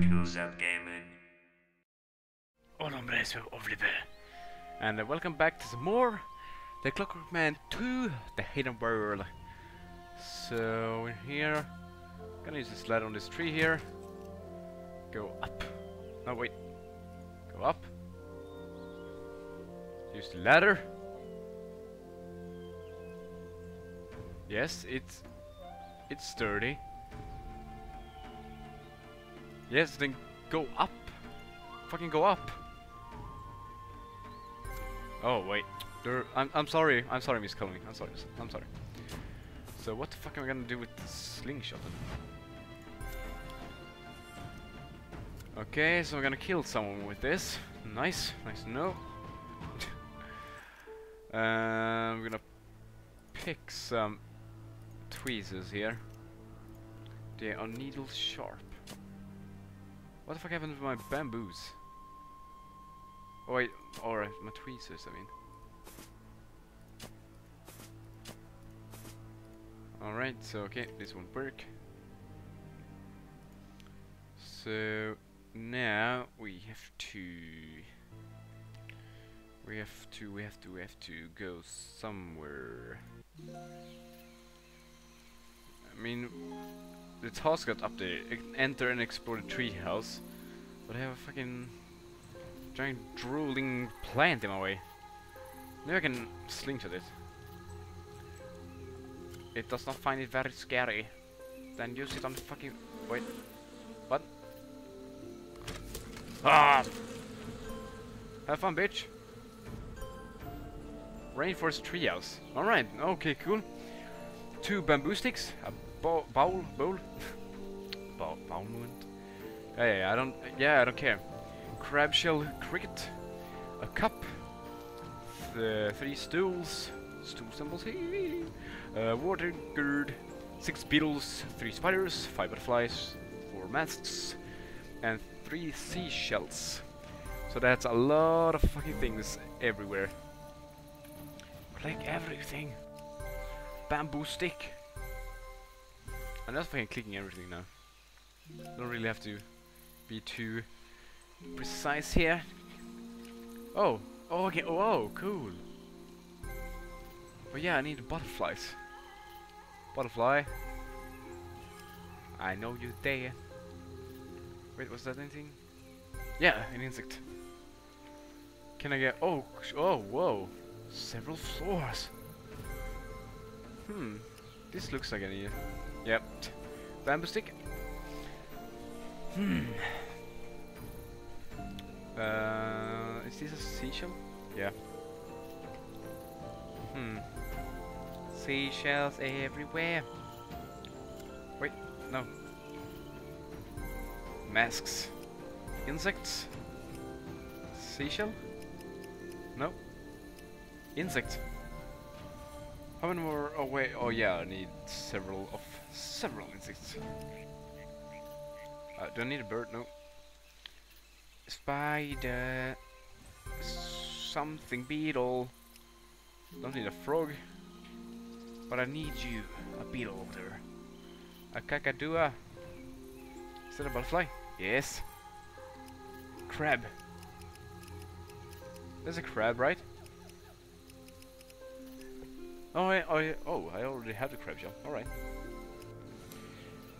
Yakuza Gaming. Hola hombre, soy Oliver. And uh, welcome back to some more The Clockwork Man 2, The Hidden World. So, in here, gonna use this ladder on this tree here. Go up. No, wait. Go up. Use the ladder. Yes, it's... It's sturdy. Yes, then go up. Fucking go up. Oh wait, there. I'm I'm sorry. I'm sorry, Miss Coney. I'm sorry. I'm sorry. So what the fuck am I gonna do with the slingshot? Okay, so I'm gonna kill someone with this. Nice, nice know. uh, I'm gonna pick some tweezers here. They are needle sharp. What the fuck happened to my bamboos? Oh wait, alright, uh, my tweezers, I mean. Alright, so okay, this won't work. So now we have to we have to we have to we have to go somewhere. I mean the task got updated. Enter and explore the treehouse. But I have a fucking giant drooling plant in my way. Maybe I can slingshot it. It does not find it very scary. Then use it on the fucking... Wait. What? Ah! Have fun, bitch! Rainforest treehouse. Alright, okay, cool. Two bamboo sticks, a bowl, bowl, bowl, bowl, movement. Yeah, I don't, yeah, I don't care. Crab shell cricket, a cup, th three stools, stool symbols uh, water gourd, six beetles, three spiders, five butterflies, four masts, and three seashells. So that's a lot of fucking things everywhere. Like everything. Bamboo stick. I'm just fucking clicking everything now. Don't really have to be too precise here. Oh, oh okay, oh, oh cool. But yeah, I need butterflies. Butterfly. I know you're there. Wait, was that anything? Yeah, an insect. Can I get? Oh, oh, whoa! Several floors. Hmm. This looks like an. Yep. Bamboo stick. Hmm. Uh, is this a seashell? Yeah. Hmm. Seashells everywhere. Wait, no. Masks. Insects. Seashell? No. Insect. How many more? Oh wait. Oh yeah, I need several of several insects. Uh, do I need a bird? No. Spider. Something beetle. Don't need a frog. But I need you. A beetle there. A kakadua. Is that a butterfly? Yes. Crab. There's a crab, right? Oh, I, I, oh, I already have the crab shell. All right.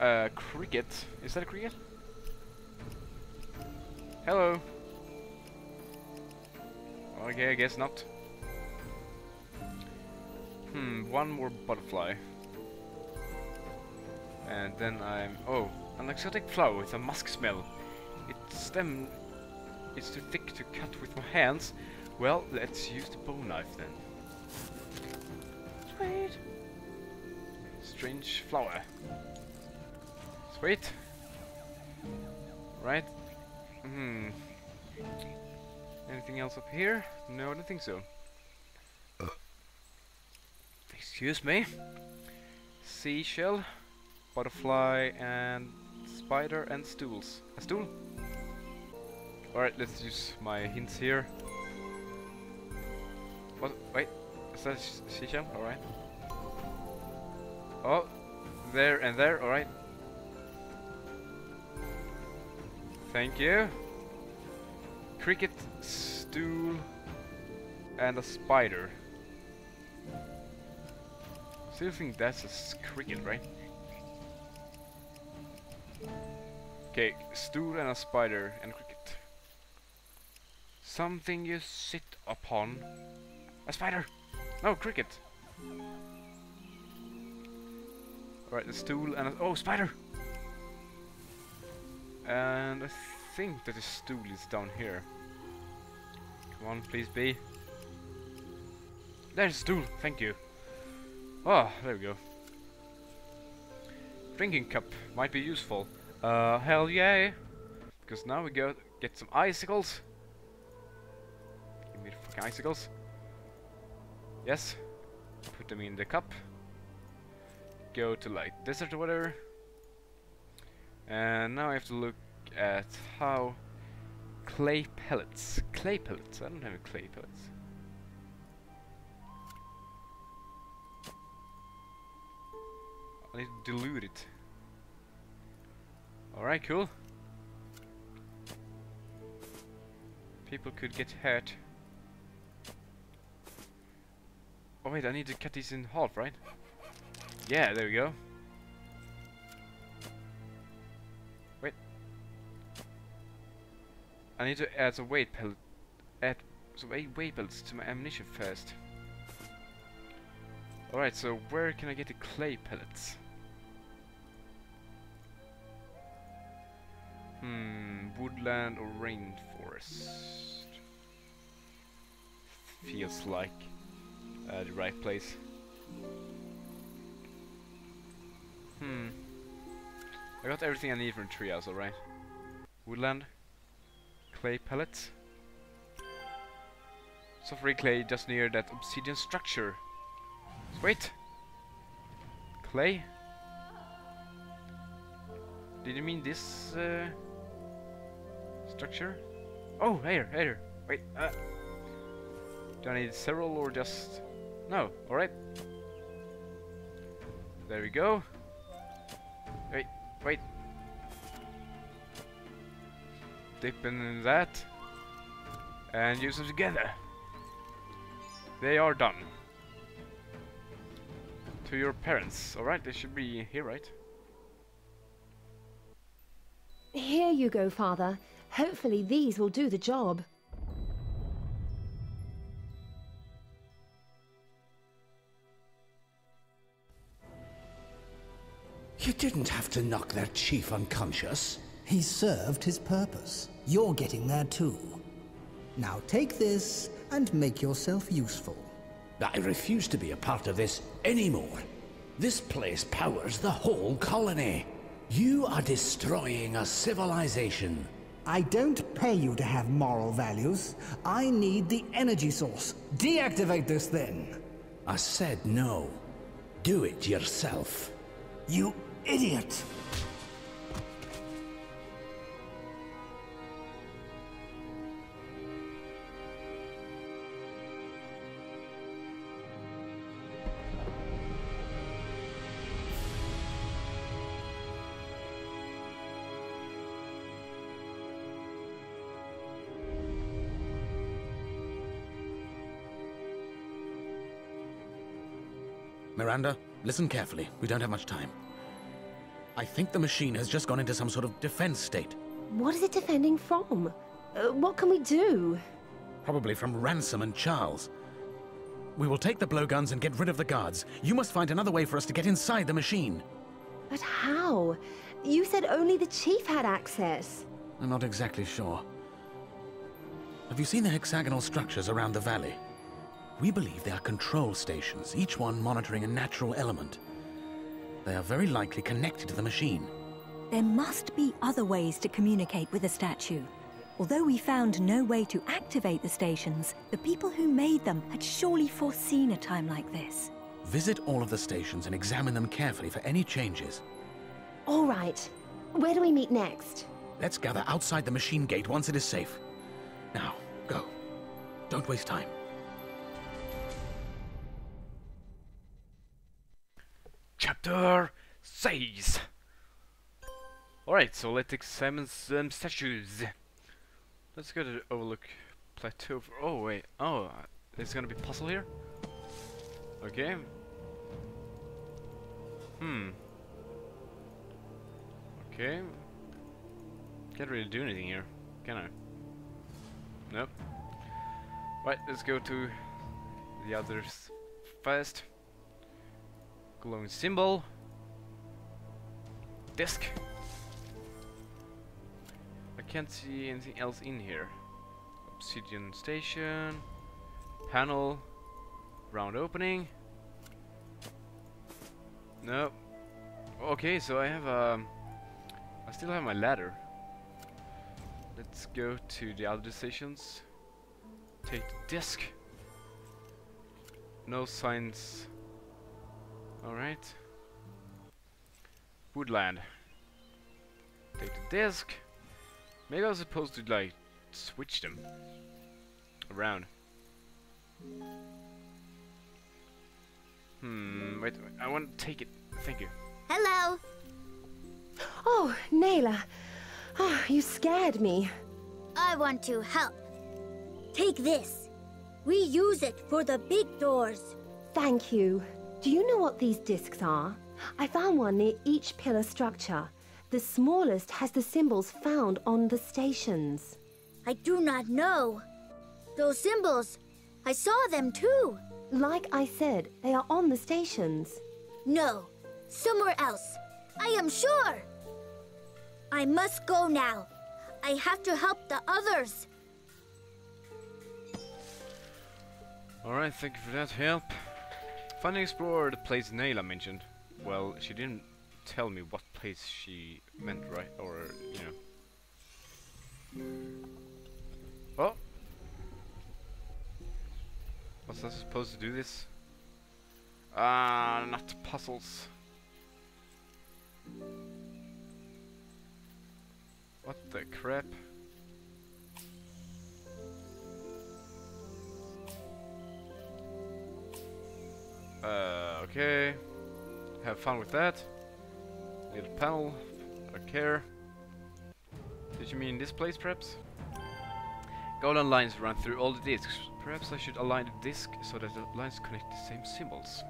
Uh, cricket. Is that a cricket? Hello. Okay, I guess not. Hmm, one more butterfly. And then I'm... Oh, an exotic flower with a musk smell. Its stem is too thick to cut with my hands. Well, let's use the bow knife then. Strange flower. Sweet. Right. Hmm. Anything else up here? No, I don't think so. Excuse me. Seashell, butterfly, and spider and stools. A stool? Alright, let's use my hints here. What? Wait, is that a sh- seashell? Alright. Oh, there and there, alright. Thank you. Cricket, stool, and a spider. Still think that's a cricket, right? Okay, stool and a spider and cricket. Something you sit upon. A spider! No, cricket! Alright, the stool and a- oh, spider! And I think that the stool is down here. Come on, please be. There's a stool, thank you. Oh, there we go. Drinking cup might be useful. Uh, hell yeah! Because now we go get some icicles. Give me the fucking icicles. Yes. Put them in the cup. Go to like desert or whatever. And now I have to look at how clay pellets. Clay pellets. I don't have clay pellets. I need to dilute it. Alright, cool. People could get hurt. Oh wait, I need to cut these in half, right? Yeah, there we go. Wait. I need to add some weight pellet. Add some weight pellets to my ammunition first. Alright, so where can I get the clay pellets? Hmm, woodland or rainforest? Feels like uh, the right place. Hmm. I got everything I need from Treehouse, alright. Woodland. Clay pellets. Sulfuric clay just near that obsidian structure. Wait! Clay? Did you mean this uh, structure? Oh, here, here. Wait, uh, do I need several or just... No, alright. There we go. Wait, wait. Dip in that. And use them together. They are done. To your parents. Alright, they should be here, right? Here you go, Father. Hopefully these will do the job. You didn't have to knock their chief unconscious. He served his purpose. You're getting there too. Now take this and make yourself useful. I refuse to be a part of this anymore. This place powers the whole colony. You are destroying a civilization. I don't pay you to have moral values. I need the energy source. Deactivate this thing. I said no. Do it yourself. You idiot! Miranda, listen carefully. We don't have much time. I think the machine has just gone into some sort of defense state. What is it defending from? Uh, what can we do? Probably from Ransom and Charles. We will take the blowguns and get rid of the guards. You must find another way for us to get inside the machine. But how? You said only the chief had access. I'm not exactly sure. Have you seen the hexagonal structures around the valley? We believe they are control stations, each one monitoring a natural element. They are very likely connected to the machine. There must be other ways to communicate with the statue. Although we found no way to activate the stations, the people who made them had surely foreseen a time like this. Visit all of the stations and examine them carefully for any changes. All right. Where do we meet next? Let's gather outside the machine gate once it is safe. Now, go. Don't waste time. Chapter 6 Alright, so let's examine some statues. Let's go to the Overlook Plateau. For oh, wait. Oh, there's gonna be puzzle here? Okay. Hmm. Okay. Can't really do anything here, can I? Nope. Right, let's go to the others first. Glowing symbol. Disc. I can't see anything else in here. Obsidian station. Panel. Round opening. Nope. Okay, so I have um I still have my ladder. Let's go to the other stations. Take the disc. No signs. Alright. Woodland. Take the disc. Maybe I was supposed to like switch them around. Hmm, wait, wait, I want to take it. Thank you. Hello. Oh, Naylor. Oh, you scared me. I want to help. Take this. We use it for the big doors. Thank you. Do you know what these discs are? I found one near each pillar structure. The smallest has the symbols found on the stations. I do not know. Those symbols, I saw them too. Like I said, they are on the stations. No, somewhere else. I am sure. I must go now. I have to help the others. Alright, thank you for that help. Finally explorer the place Nayla mentioned. Well, she didn't tell me what place she meant, right? Or, you know. Oh! Was I supposed to do this? Ah, not puzzles. What the crap? Okay. Have fun with that. Little panel. I don't care. Did you mean this place, perhaps? Golden lines run through all the discs. Perhaps I should align the disc so that the lines connect the same symbols.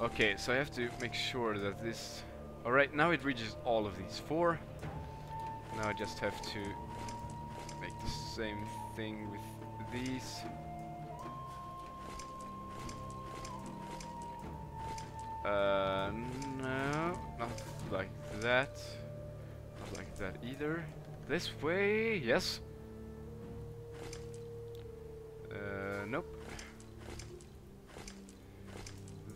Okay, so I have to make sure that this... Alright, now it reaches all of these four. Now I just have to make the same thing with these. Uh, no, not like that. Not like that either. This way, yes. Uh, nope.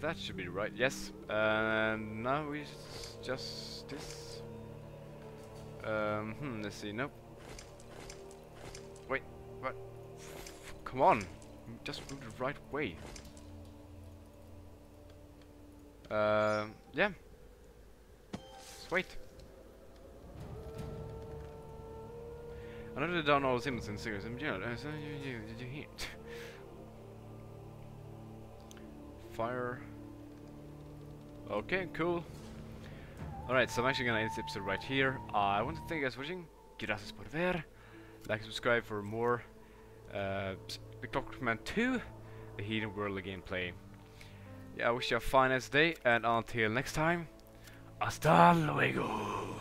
That should be right, yes. And now it's just this. Um, hmm, let's see, nope. Wait, what? Come on, just move the right way. Um, yeah. Sweet. I know they don't know Simmons in serious. I'm you, you, you hear Fire. Okay, cool. Alright, so I'm actually gonna end this episode right here. Uh, I want to thank you guys for watching. Gracias por ver. Like, subscribe for more uh, The Clockwork 2, the Hidden World gameplay. Yeah, I wish you a fine day, and until next time, hasta luego.